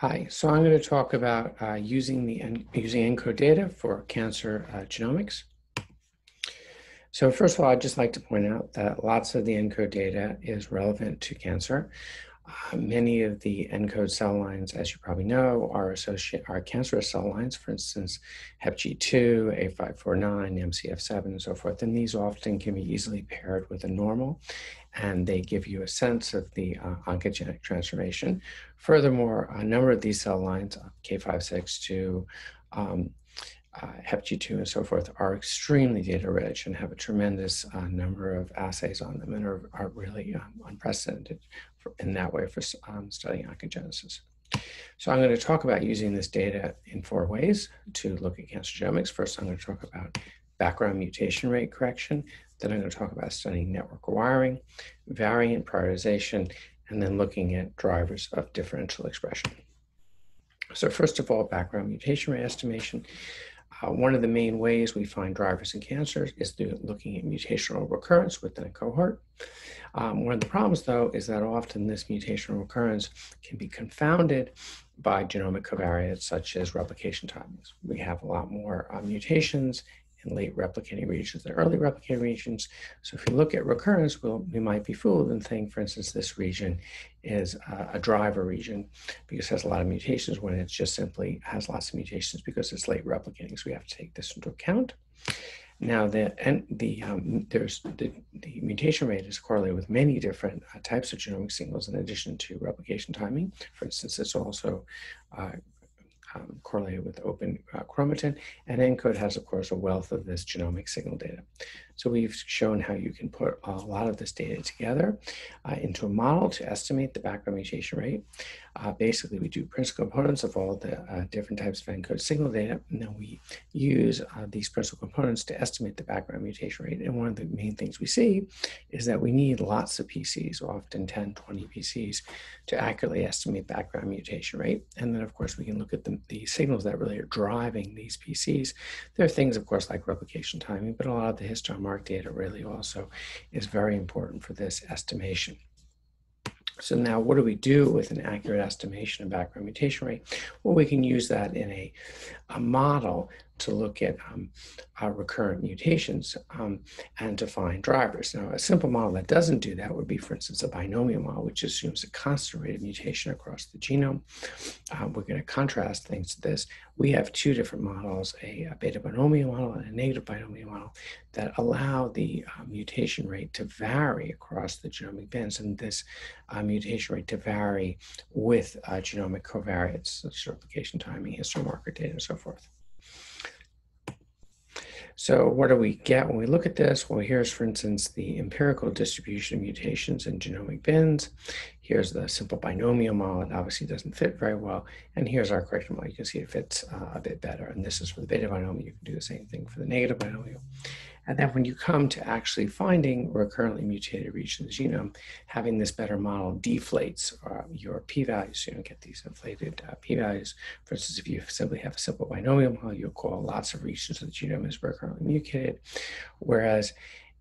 Hi, so I'm going to talk about uh, using the using ENCODE data for cancer uh, genomics. So first of all, I'd just like to point out that lots of the ENCODE data is relevant to cancer. Many of the ENCODE cell lines, as you probably know, are associated are cancerous cell lines. For instance, HepG2, A549, MCF7, and so forth. And these often can be easily paired with a normal, and they give you a sense of the uh, oncogenic transformation. Furthermore, a number of these cell lines, uh, K562, um, uh, HepG2 and so forth are extremely data rich and have a tremendous uh, number of assays on them and are, are really um, unprecedented for, in that way for um, studying oncogenesis. So I'm going to talk about using this data in four ways to look at cancer genomics. First, I'm going to talk about background mutation rate correction. Then I'm going to talk about studying network wiring, variant prioritization, and then looking at drivers of differential expression. So first of all, background mutation rate estimation. Uh, one of the main ways we find drivers in cancers is through looking at mutational recurrence within a cohort. Um, one of the problems, though, is that often this mutational recurrence can be confounded by genomic covariates such as replication timings. We have a lot more uh, mutations late replicating regions than early replicating regions. So if you look at recurrence, we'll, we might be fooled and think, for instance, this region is a, a driver region because it has a lot of mutations when it just simply has lots of mutations because it's late replicating. So we have to take this into account. Now, the and the um, there's the, the mutation rate is correlated with many different uh, types of genomic signals in addition to replication timing. For instance, it's also uh, um, correlated with open uh, chromatin. And ENCODE has, of course, a wealth of this genomic signal data. So we've shown how you can put a lot of this data together uh, into a model to estimate the background mutation rate. Uh, basically, we do principal components of all the uh, different types of ENCODE signal data, and then we use uh, these principal components to estimate the background mutation rate. And one of the main things we see is that we need lots of PCs, often 10, 20 PCs, to accurately estimate background mutation rate. And then, of course, we can look at the, the signals that really are driving these PCs. There are things, of course, like replication timing, but a lot of the histone mark data really also is very important for this estimation. So now what do we do with an accurate estimation of background mutation rate? Well, we can use that in a, a model to look at um, uh, recurrent mutations um, and to find drivers. Now, a simple model that doesn't do that would be, for instance, a binomial model, which assumes a constant rate of mutation across the genome. Uh, we're going to contrast things to this. We have two different models, a, a beta binomial model and a negative binomial model, that allow the uh, mutation rate to vary across the genomic bands, and this uh, mutation rate to vary with uh, genomic covariates, such as replication timing, histone mark data, and so forth. So what do we get when we look at this? Well, here's, for instance, the empirical distribution of mutations in genomic bins. Here's the simple binomial model. It obviously doesn't fit very well. And here's our correction model. You can see it fits uh, a bit better. And this is for the beta binomial. You can do the same thing for the negative binomial. And then when you come to actually finding recurrently mutated regions in the genome, having this better model deflates uh, your p-values. You don't get these inflated uh, p-values. For instance, if you simply have a simple binomial model, you'll call lots of regions of the genome as recurrently mutated. Whereas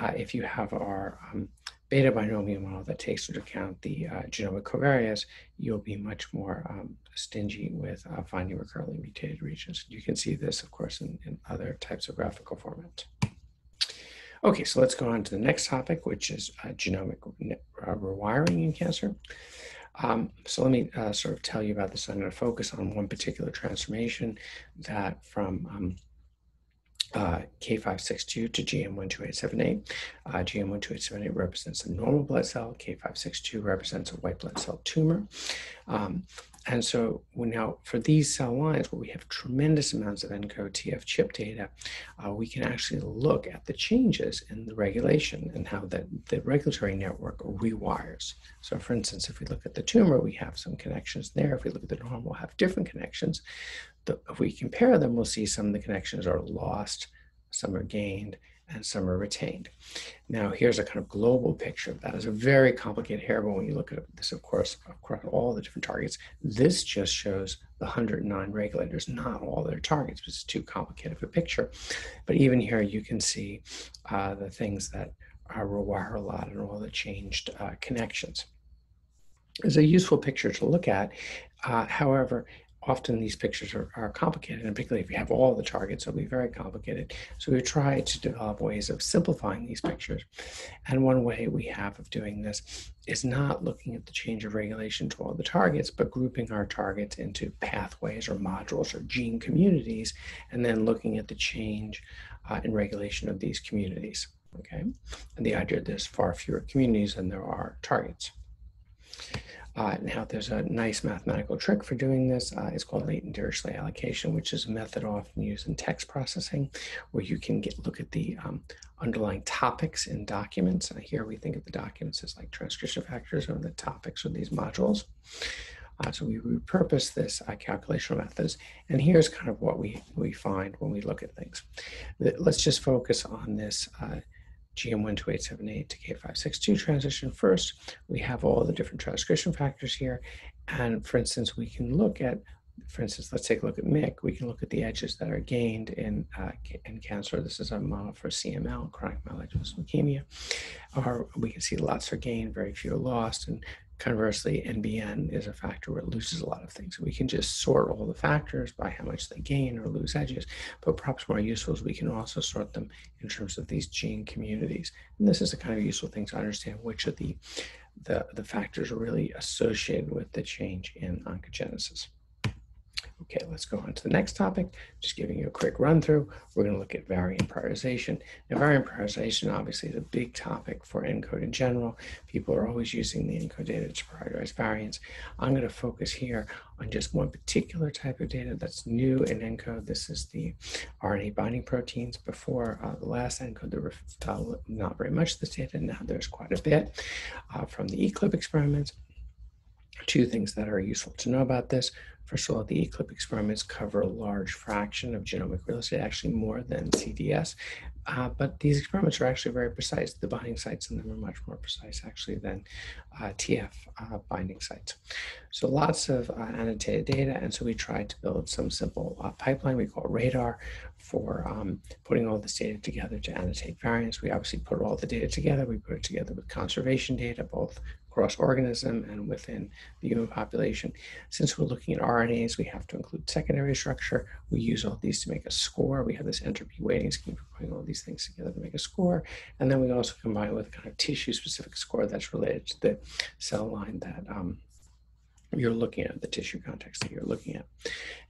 uh, if you have our um, beta binomial model that takes into account the uh, genomic covariates, you'll be much more um, stingy with uh, finding recurrently mutated regions. You can see this, of course, in, in other types of graphical formats. Okay, so let's go on to the next topic, which is uh, genomic uh, rewiring in cancer. Um, so let me uh, sort of tell you about this. I'm going to focus on one particular transformation that from um, uh, K562 to GM12878. Uh, GM12878 represents a normal blood cell. K562 represents a white blood cell tumor. Um, and so now for these cell lines where we have tremendous amounts of ENCODE TF ChIP data, uh, we can actually look at the changes in the regulation and how the, the regulatory network rewires. So for instance, if we look at the tumor, we have some connections there. If we look at the normal, we'll have different connections. The, if we compare them, we'll see some of the connections are lost, some are gained, and some are retained. Now, here's a kind of global picture of that. It's a very complicated hair, but when you look at this, of course, across all the different targets, this just shows the 109 regulators, not all their targets, because it's too complicated of a picture. But even here, you can see uh, the things that are rewire a lot and all the changed uh, connections. is a useful picture to look at. Uh, however, often these pictures are, are, complicated, and particularly if you have all the targets, it'll be very complicated. So we try to develop ways of simplifying these pictures. And one way we have of doing this is not looking at the change of regulation to all the targets, but grouping our targets into pathways or modules or gene communities, and then looking at the change uh, in regulation of these communities. Okay, and the idea there's far fewer communities than there are targets. Uh, now, there's a nice mathematical trick for doing this. Uh, it's called latent Dirichlet allocation, which is a method often used in text processing, where you can get look at the um, underlying topics in documents. Uh, here we think of the documents as like transcription factors, or the topics of these modules. Uh, so we repurpose this uh, calculational methods, and here's kind of what we, we find when we look at things. Let's just focus on this uh, GM12878 to K562 transition first. We have all the different transcription factors here. And for instance, we can look at, for instance, let's take a look at MYC. We can look at the edges that are gained in, uh, in cancer. This is a model for CML, chronic myelogenous leukemia. Or we can see lots are gained, very few are lost. And Conversely, NBN is a factor where it loses a lot of things. We can just sort all the factors by how much they gain or lose edges, but perhaps more useful is we can also sort them in terms of these gene communities. And this is a kind of useful thing to understand which of the, the, the factors are really associated with the change in oncogenesis. Okay, let's go on to the next topic. Just giving you a quick run through. We're going to look at variant prioritization. Now, variant prioritization obviously is a big topic for ENCODE in general. People are always using the ENCODE data to prioritize variants. I'm going to focus here on just one particular type of data that's new in ENCODE. This is the RNA binding proteins. Before uh, the last ENCODE, there were uh, not very much this data. Now there's quite a bit uh, from the eCLIP experiments. Two things that are useful to know about this. First of all, the eCLIP experiments cover a large fraction of genomic real estate, actually more than CDS. Uh, but these experiments are actually very precise. The binding sites in them are much more precise, actually, than uh, TF uh, binding sites. So lots of uh, annotated data. And so we tried to build some simple uh, pipeline we call RADAR for um, putting all this data together to annotate variants. We obviously put all the data together. We put it together with conservation data, both cross organism and within the human population. Since we're looking at RNAs, we have to include secondary structure. We use all these to make a score. We have this entropy weighting scheme for putting all these things together to make a score. And then we also combine it with a kind of tissue specific score that's related to the cell line that um, you're looking at, the tissue context that you're looking at.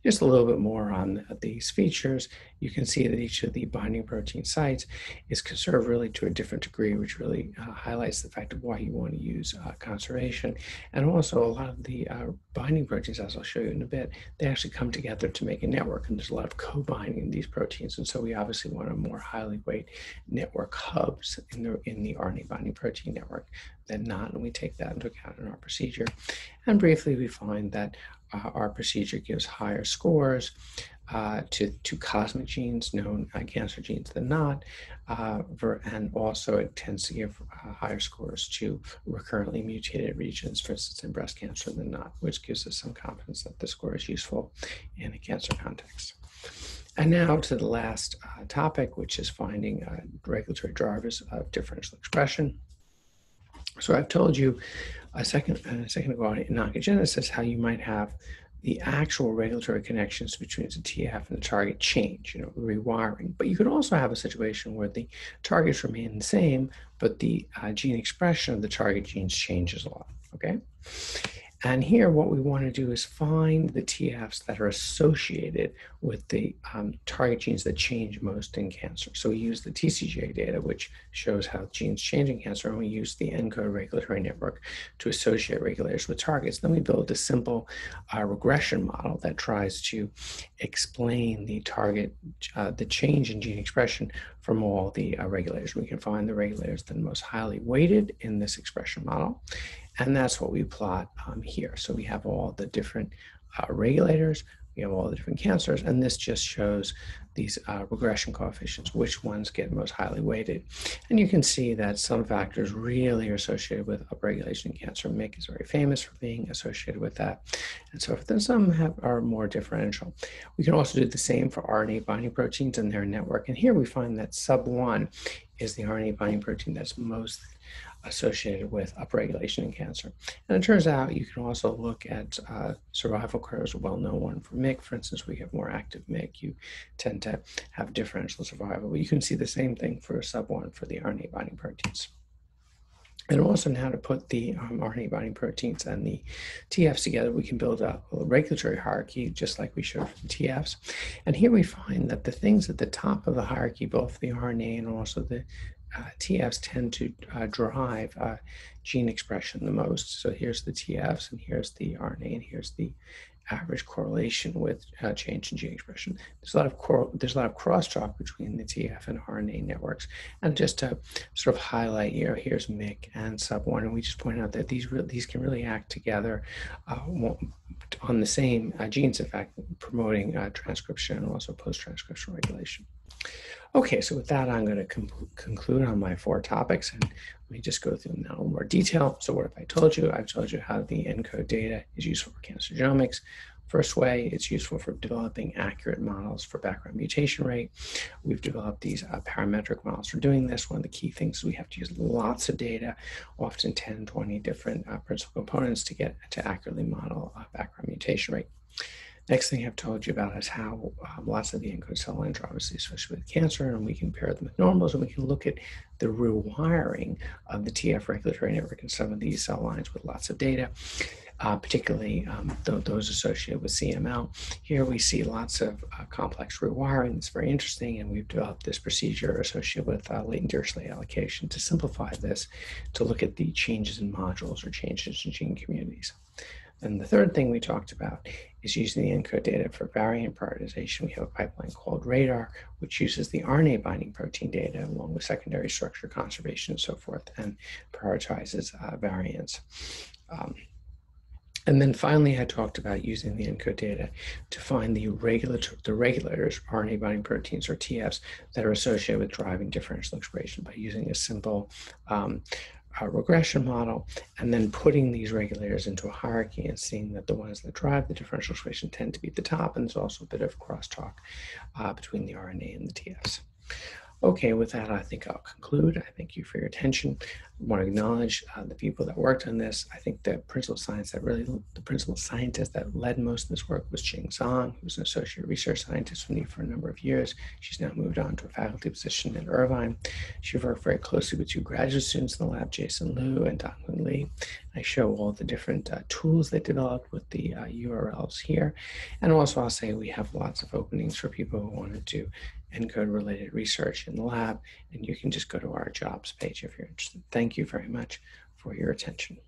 Just a little bit more on these features. You can see that each of the binding protein sites is conserved really to a different degree, which really uh, highlights the fact of why you want to use uh, conservation. And also a lot of the uh, binding proteins, as I'll show you in a bit, they actually come together to make a network, and there's a lot of co-binding in these proteins. And so we obviously want a more highly weight network hubs in the, in the RNA binding protein network than not, and we take that into account in our procedure. And briefly, we find that uh, our procedure gives higher scores uh, to, to COSMIC genes, known uh, cancer genes than not, uh, and also it tends to give uh, higher scores to recurrently mutated regions, for instance, in breast cancer than not, which gives us some confidence that the score is useful in a cancer context. And now to the last uh, topic, which is finding regulatory drivers of differential expression. So I've told you a second, a second ago in oncogenesis how you might have the actual regulatory connections between the TF and the target change, you know, rewiring. But you could also have a situation where the targets remain the same, but the uh, gene expression of the target genes changes a lot, okay? And here, what we want to do is find the TFs that are associated with the um, target genes that change most in cancer. So we use the TCGA data, which shows how genes change in cancer, and we use the ENCODE regulatory network to associate regulators with targets. Then we build a simple uh, regression model that tries to explain the target, uh, the change in gene expression from all the uh, regulators. We can find the regulators that are most highly weighted in this expression model and that's what we plot um, here. So we have all the different uh, regulators, we have all the different cancers, and this just shows these uh, regression coefficients, which ones get most highly weighted. And you can see that some factors really are associated with upregulation in cancer. MYC is very famous for being associated with that. And so then some have, are more differential. We can also do the same for RNA binding proteins and their network. And here we find that sub1 is the RNA binding protein that's most associated with upregulation in cancer. And it turns out you can also look at uh, survival curves, a well-known one for MYC. For instance, we have more active MYC, you tend to have differential survival. But you can see the same thing for sub-1 for the RNA binding proteins and also now to put the um, RNA binding proteins and the TFs together, we can build a, a, regulatory hierarchy just like we showed for the TFs. And here we find that the things at the top of the hierarchy, both the RNA and also the uh, TFs tend to uh, drive uh, gene expression the most. So here's the TFs and here's the RNA and here's the average correlation with uh, change in gene expression. There's a lot of there's a lot of crosstalk between the TF and RNA networks. And just to sort of highlight, know, here's MYC and sub1, and we just point out that these these can really act together uh, on the same genes, in fact, promoting transcription and also post-transcriptional regulation. Okay, so with that, I'm going to conclude on my four topics, and let me just go through them now in more detail. So what have I told you? I've told you how the ENCODE data is useful for cancer genomics. First way, it's useful for developing accurate models for background mutation rate. We've developed these uh, parametric models for doing this. One of the key things is we have to use lots of data, often 10, 20 different uh, principal components to get to accurately model uh, background mutation rate. Next thing I've told you about is how um, lots of the encoded cell lines are obviously associated with cancer, and we can pair them with normals, and we can look at the rewiring of the TF regulatory network in some of these cell lines with lots of data. Uh, particularly um, th those associated with CML. Here we see lots of uh, complex rewiring. It's very interesting, and we've developed this procedure associated with uh, latent Dirichlet allocation to simplify this, to look at the changes in modules or changes in gene communities. And the third thing we talked about is using the ENCODE data for variant prioritization. We have a pipeline called RADAR, which uses the RNA binding protein data along with secondary structure conservation and so forth, and prioritizes uh, variants. Um, and then finally, I talked about using the ENCODE data to find the, regulator, the regulators, RNA binding proteins or TFs, that are associated with driving differential expression by using a simple um, a regression model and then putting these regulators into a hierarchy and seeing that the ones that drive the differential expression tend to be at the top. And there's also a bit of crosstalk uh, between the RNA and the TFs. Okay, with that, I think I'll conclude. I thank you for your attention. I want to acknowledge uh, the people that worked on this. I think the principal science that really, the principal scientist that led most of this work was Jing Zhang, who's an associate research scientist with me for a number of years. She's now moved on to a faculty position in Irvine. She worked very closely with two graduate students in the lab, Jason Liu and Donghoon Lee. I show all the different uh, tools they developed with the uh, URLs here. And also I'll say we have lots of openings for people who wanted to ENCODE related research in the lab, and you can just go to our jobs page if you're interested. Thank you very much for your attention.